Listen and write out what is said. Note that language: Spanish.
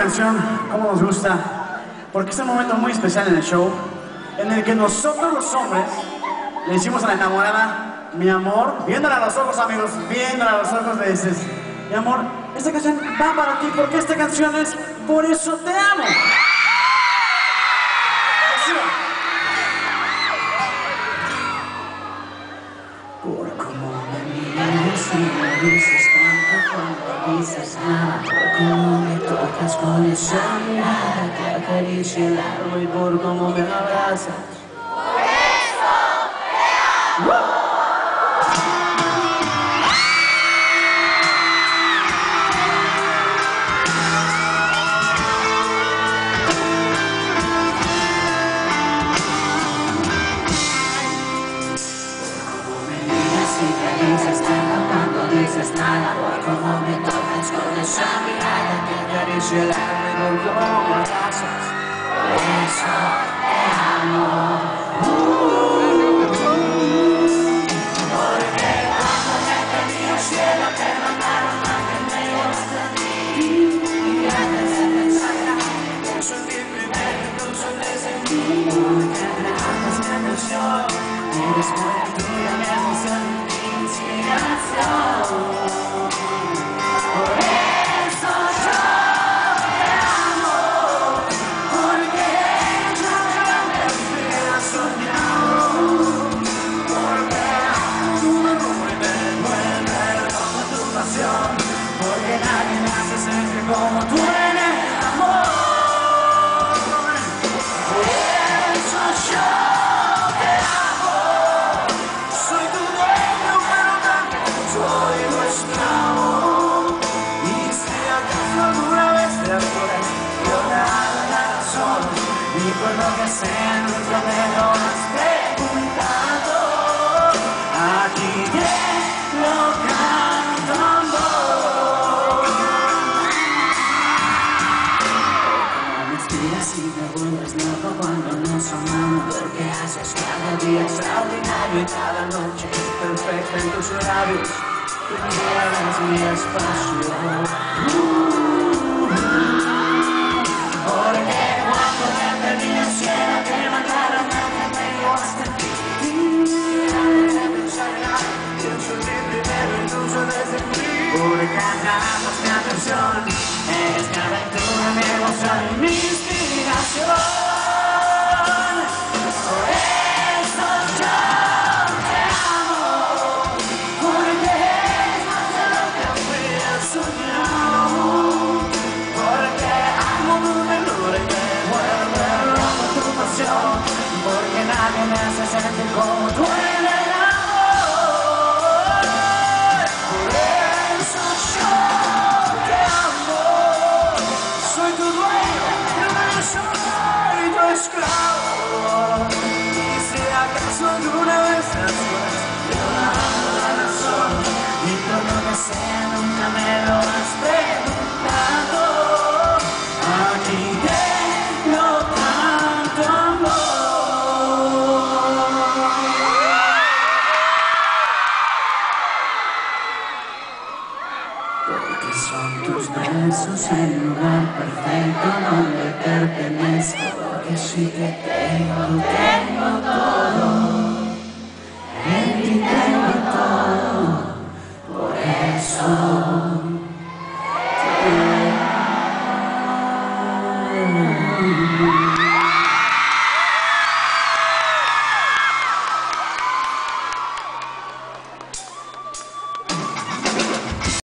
canción, como nos gusta, porque es un momento muy especial en el show, en el que nosotros los hombres le decimos a la enamorada, mi amor, viéndola a los ojos, amigos, viéndola a los ojos, le dices, mi amor, esta canción va para ti, porque esta canción es Por eso te amo. Por cómo me miras y me dices cuando dices nada cómo me tocas con esa mirada que acaricia el Y por cómo me abrazas cuando dices nada Por cómo me tocas con esa mirada que acaricia el alma y lo que sea nunca me lo has preguntado. Aquí te lo. Como me inspiras y me vuelves loco cuando nos amamos Porque haces cada día extraordinario y cada noche perfecta en tus labios Tú eres mi espacio Porque Agarras mi atención. Eres mi aventura, mi emoción y mi inspiración Porque son tus besos el lugar perfecto donde pertenezco. Porque si te tengo, tengo todo. En ti tengo todo. Por eso